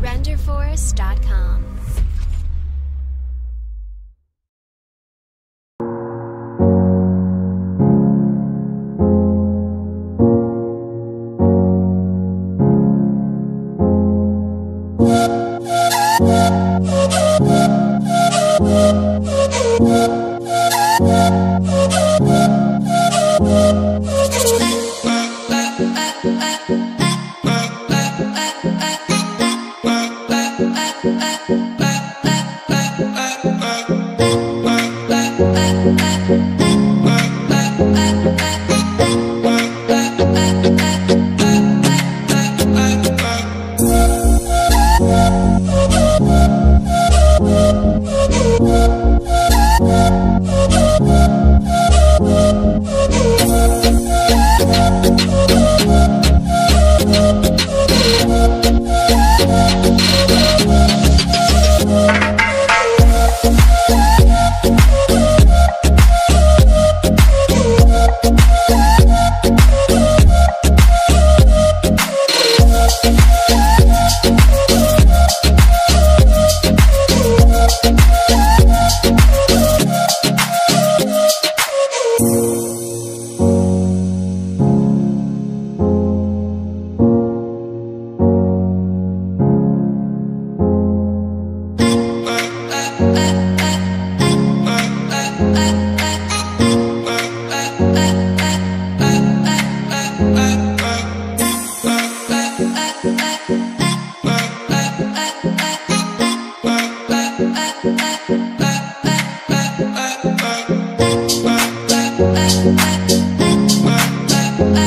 RenderForest.com.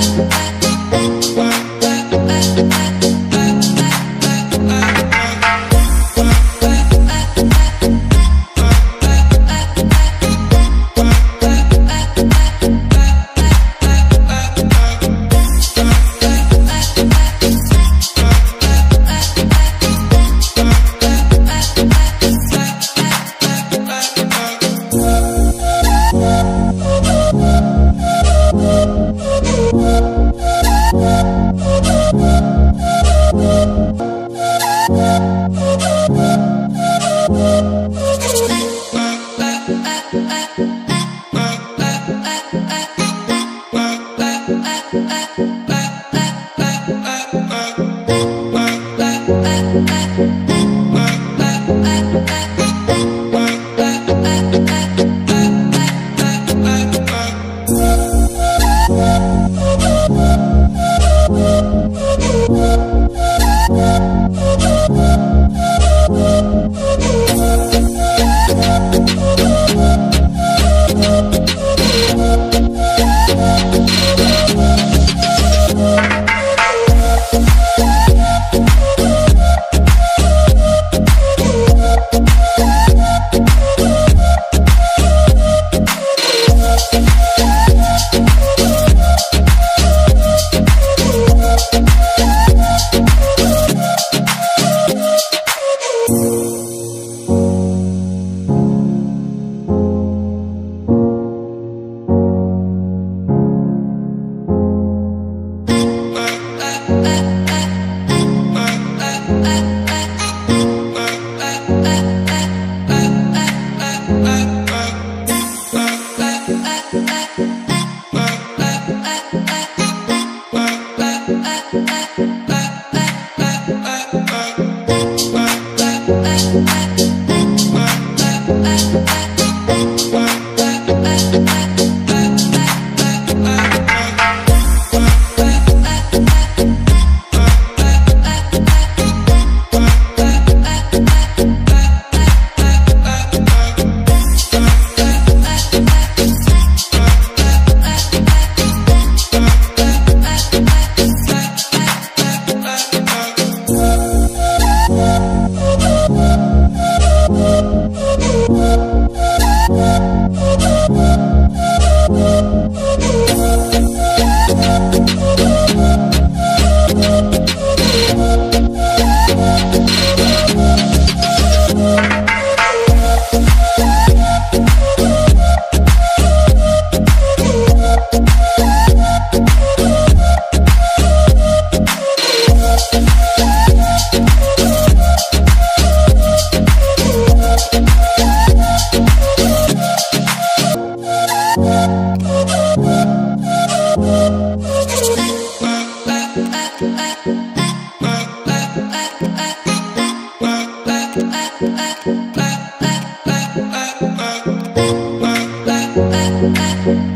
Bye. I Bye. Thank you.